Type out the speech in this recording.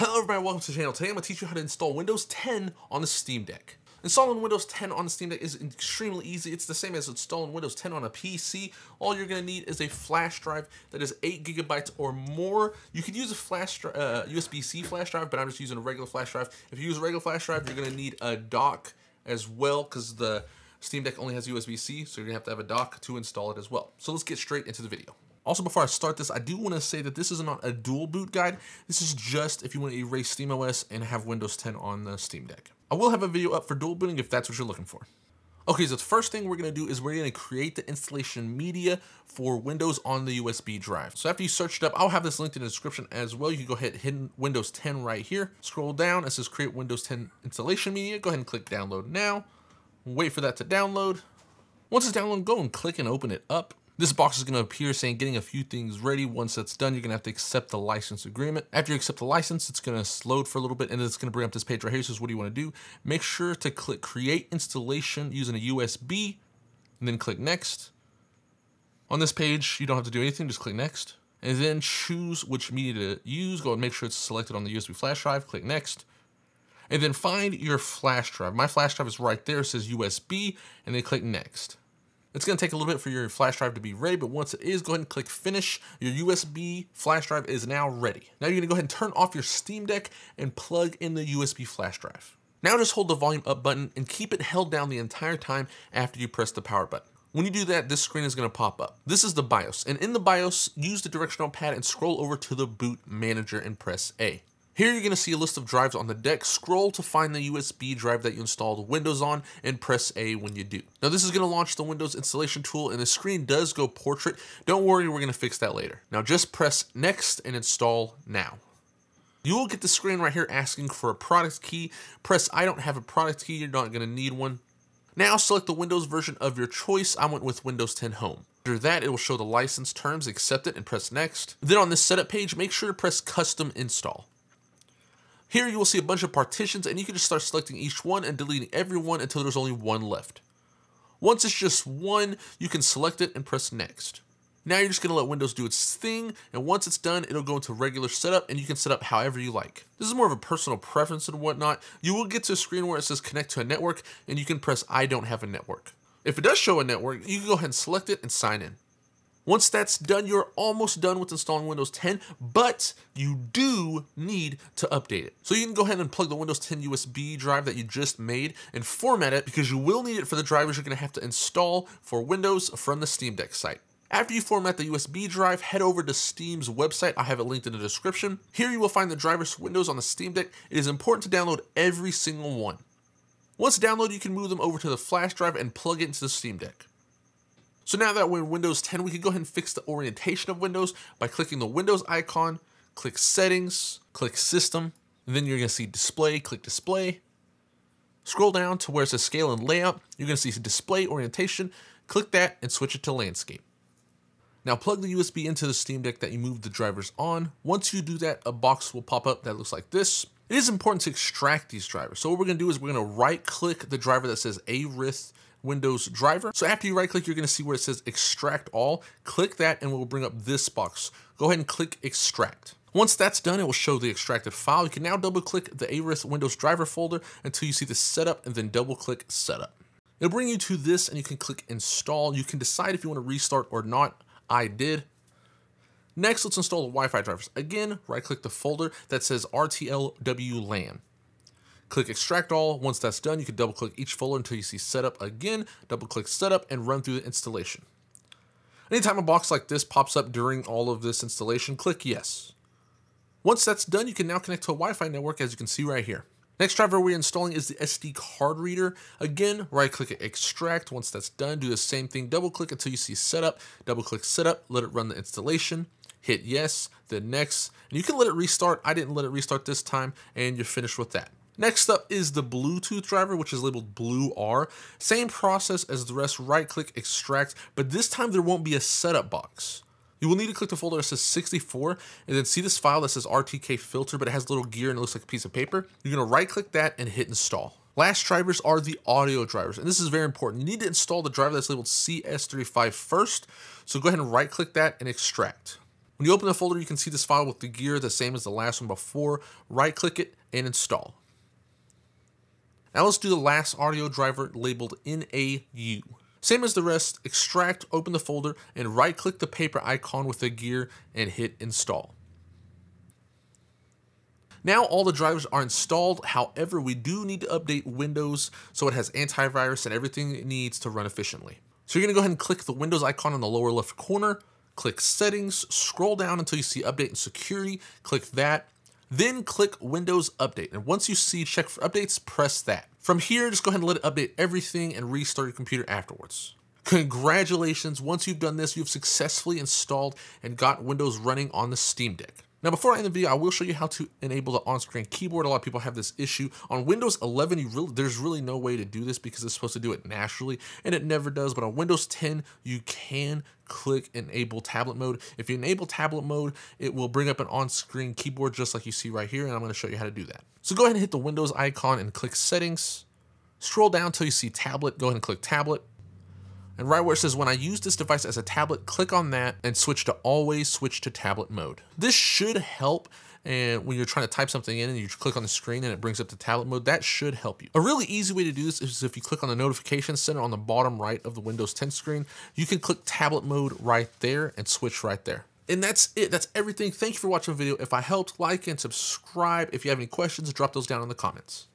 Hello everybody, welcome to the channel. Today I'm going to teach you how to install Windows 10 on the Steam Deck. Installing Windows 10 on the Steam Deck is extremely easy. It's the same as installing Windows 10 on a PC. All you're going to need is a flash drive that is 8 gigabytes or more. You could use a flash uh, USB-C flash drive, but I'm just using a regular flash drive. If you use a regular flash drive, you're going to need a dock as well because the Steam Deck only has USB-C, so you're going to have to have a dock to install it as well. So let's get straight into the video. Also, before I start this, I do want to say that this is not a dual boot guide. This is just if you want to erase SteamOS and have Windows 10 on the Steam Deck. I will have a video up for dual booting if that's what you're looking for. Okay, so the first thing we're gonna do is we're gonna create the installation media for Windows on the USB drive. So after you search it up, I'll have this linked in the description as well. You can go ahead hit Windows 10 right here. Scroll down, it says create Windows 10 installation media. Go ahead and click download now. Wait for that to download. Once it's downloaded, go and click and open it up. This box is going to appear saying getting a few things ready. Once that's done, you're going to have to accept the license agreement. After you accept the license, it's going to load for a little bit and it's going to bring up this page right here. says, what do you want to do? Make sure to click create installation using a USB and then click next. On this page, you don't have to do anything, just click next. And then choose which media to use. Go and make sure it's selected on the USB flash drive, click next. And then find your flash drive. My flash drive is right there, it says USB, and then click next. It's going to take a little bit for your flash drive to be ready, but once it is, go ahead and click finish. Your USB flash drive is now ready. Now you're to go ahead and turn off your Steam Deck and plug in the USB flash drive. Now just hold the volume up button and keep it held down the entire time after you press the power button. When you do that, this screen is going to pop up. This is the BIOS, and in the BIOS, use the directional pad and scroll over to the boot manager and press A. Here you're going to see a list of drives on the deck. Scroll to find the USB drive that you installed Windows on and press A when you do. Now this is going to launch the Windows installation tool and the screen does go portrait. Don't worry, we're going to fix that later. Now just press next and install now. You will get the screen right here asking for a product key. Press I don't have a product key, you're not going to need one. Now select the Windows version of your choice. I went with Windows 10 Home. After that, it will show the license terms, accept it, and press next. Then on this setup page, make sure to press custom install. Here you will see a bunch of partitions and you can just start selecting each one and deleting every one until there's only one left. Once it's just one, you can select it and press next. Now you're just going to let Windows do its thing, and once it's done, it'll go into regular setup, and you can set up however you like. This is more of a personal preference and whatnot. You will get to a screen where it says connect to a network, and you can press I don't have a network. If it does show a network, you can go ahead and select it and sign in. Once that's done, you're almost done with installing Windows 10, but you do need to update it. So you can go ahead and plug the Windows 10 USB drive that you just made and format it because you will need it for the drivers you're gonna have to install for Windows from the Steam Deck site. After you format the USB drive, head over to Steam's website. I have it linked in the description. Here you will find the drivers for Windows on the Steam Deck. It is important to download every single one. Once downloaded, you can move them over to the flash drive and plug it into the Steam Deck. So now that we're in Windows 10, we can go ahead and fix the orientation of Windows by clicking the Windows icon, click Settings, click System, and then you're to see Display, click Display. Scroll down to where it says Scale and Layout. You're to see Display Orientation. Click that and switch it to Landscape. Now plug the USB into the Steam Deck that you moved the drivers on. Once you do that, a box will pop up that looks like this. It is important to extract these drivers. So what we're gonna do is we're gonna right click the driver that says Aerith Windows driver. So after you right click, you're gonna see where it says extract all. Click that and we'll bring up this box. Go ahead and click extract. Once that's done, it will show the extracted file. You can now double click the Aerith Windows driver folder until you see the setup and then double click setup. It'll bring you to this and you can click install. You can decide if you want to restart or not. I did. Next, let's install the Wi-Fi drivers. Again, right click the folder that says RTLW LAN. Click extract all. Once that's done, you can double click each folder until you see setup again, double click setup and run through the installation. Anytime a box like this pops up during all of this installation, click yes. Once that's done, you can now connect to a Wi-Fi network as you can see right here. Next driver we're installing is the SD card reader. Again, right click extract. Once that's done, do the same thing. Double click until you see setup. Double click setup, let it run the installation. Hit yes, then next. And you can let it restart. I didn't let it restart this time and you're finished with that. Next up is the Bluetooth driver, which is labeled Blue R. Same process as the rest, right click, extract, but this time there won't be a setup box. You will need to click the folder that says 64 and then see this file that says RTK filter, but it has a little gear and it looks like a piece of paper. You're gonna right click that and hit install. Last drivers are the audio drivers, and this is very important. You need to install the driver that's labeled CS35 first, so go ahead and right click that and extract. When you open the folder, you can see this file with the gear the same as the last one before. Right click it and install. Now let's do the last audio driver labeled NAU. Same as the rest, extract, open the folder, and right click the paper icon with the gear and hit install. Now all the drivers are installed, however we do need to update Windows so it has antivirus and everything it needs to run efficiently. So you're to go ahead and click the Windows icon in the lower left corner, click Settings, scroll down until you see Update and Security, click that, then click Windows Update. And once you see Check for Updates, press that. From here, just go ahead and let it update everything and restart your computer afterwards. Congratulations, once you've done this, you've successfully installed and got Windows running on the Steam Deck. Now, before I end the video, I will show you how to enable the on-screen keyboard. A lot of people have this issue. On Windows 11, you really, there's really no way to do this because it's supposed to do it naturally, and it never does. But on Windows 10, you can click Enable Tablet Mode. If you enable Tablet Mode, it will bring up an on-screen keyboard just like you see right here, and I'm going to show you how to do that. So go ahead and hit the Windows icon and click Settings. Scroll down until you see Tablet. Go ahead and click Tablet. And right where it says, when I use this device as a tablet, click on that and switch to always switch to tablet mode. This should help and when you're trying to type something in and you click on the screen and it brings up the tablet mode, that should help you. A really easy way to do this is if you click on the notification center on the bottom right of the Windows 10 screen, you can click tablet mode right there and switch right there. And that's it. That's everything. Thank you for watching the video. If I helped, like and subscribe. If you have any questions, drop those down in the comments.